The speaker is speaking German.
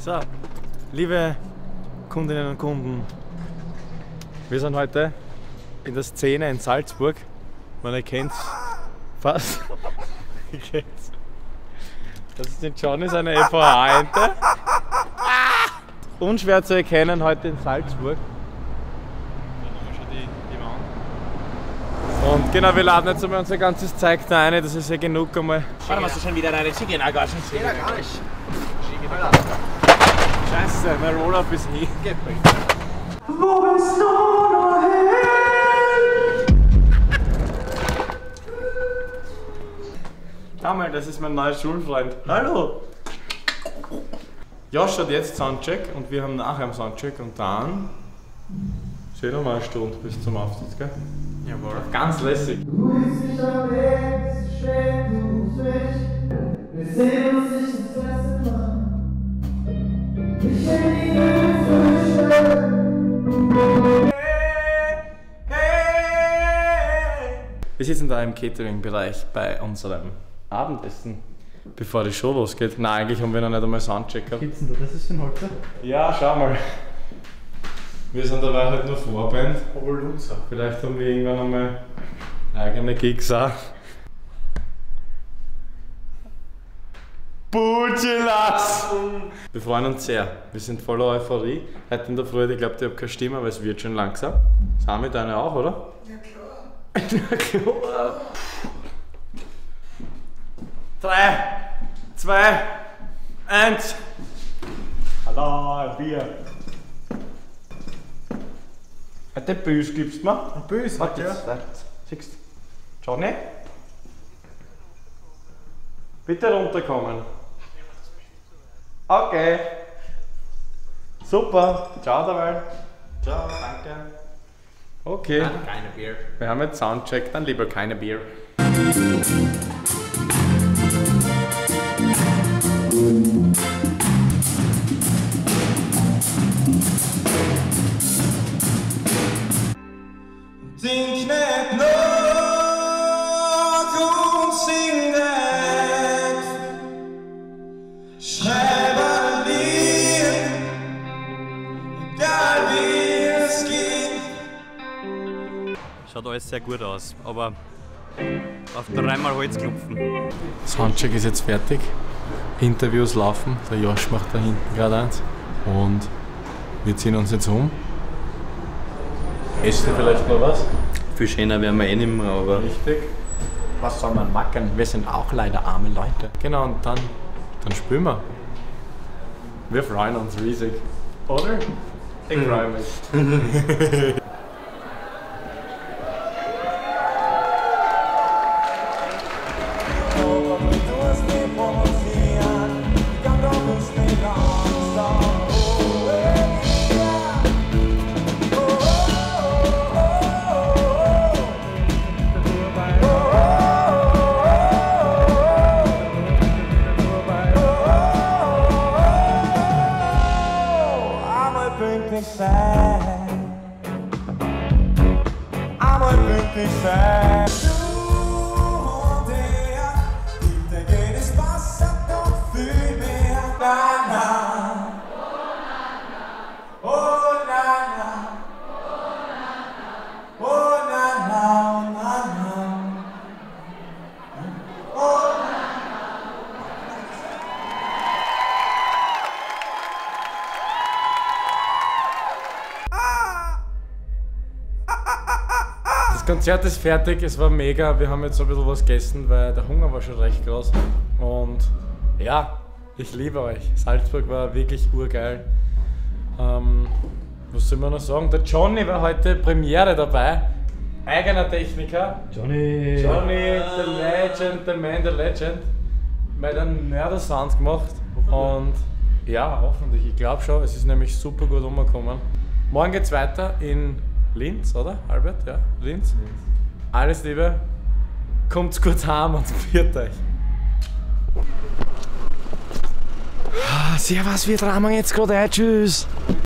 So, liebe Kundinnen und Kunden, wir sind heute in der Szene in Salzburg. Man erkennt fast. Ihr kennt's. Das ist den Johnny, seine FVH-Ente. Unschwer zu erkennen heute in Salzburg. Und genau, wir laden jetzt einmal unser ganzes Zeug da rein, das ist ja genug einmal. Warte, hast du schon wieder deine Ziegenergaschen? Geht ja gar nicht. Scheiße, mein Roll-Up ist eh. Schau mal, das ist mein neuer Schulfreund. Hallo! Josh hat jetzt Soundcheck und wir haben nachher einen Soundcheck und dann sehen wir mal eine Stunde bis zum Auftritt, gell? Jawohl. Ganz lässig. Wir sitzen da im Catering-Bereich bei unserem Abendessen, bevor die Show losgeht. Nein, eigentlich haben wir noch nicht einmal Soundcheck gehabt. Gibt's denn da? Das ist ein Holzer? Ja, schau mal. Wir sind dabei halt nur Vorband. Oberlunzer. Vielleicht haben wir irgendwann einmal eigene Gigs auch. Bujilas! Wir freuen uns sehr. Wir sind voller Euphorie. Heute in der Früh, ich glaube, ich habe keine Stimme, aber es wird schon langsam. Sami, deine auch, oder? Ja, klar. Drei, zwei, eins. Hallo, Bier. Hat der Bös gibst du mir? Ein Böse, Warte, ja. jetzt. Siehst du? Johnny? Bitte runterkommen. Okay. Super. Ciao dabei. Ciao, danke. Okay. Keine Bier. Wir haben jetzt Soundcheck, dann lieber keine Bier. Denk Schaut alles sehr gut aus, aber auf dreimal Holz klopfen. Soundcheck ist jetzt fertig. Interviews laufen. Der Josh macht da hinten gerade eins. Und wir ziehen uns jetzt um. Esst ihr vielleicht noch was? Viel schöner werden wir eh nicht mehr, aber Richtig. Was soll man machen? Wir sind auch leider arme Leute. Genau, und dann, dann spülen wir. Wir freuen uns riesig. Oder? Ich freue mich. drink this sad. I'm a drink this sad. Não odeia, que tem don't feel me. Konzert ist fertig, es war mega. Wir haben jetzt ein bisschen was gegessen, weil der Hunger war schon recht groß. Und ja, ich liebe euch. Salzburg war wirklich urgeil. Ähm, was soll man noch sagen? Der Johnny war heute Premiere dabei. Eigener Techniker. Johnny! Johnny, the Legend, the Man, the Legend. Mal einen Mörder-Sound gemacht. Und ja, hoffentlich. Ich glaube schon, es ist nämlich super gut umgekommen. Morgen geht's weiter in Linz, oder? Albert? Ja, Linz. Alles Liebe. Kommt gut heim und viert euch. Servus, wir tragen jetzt gerade ein. Tschüss.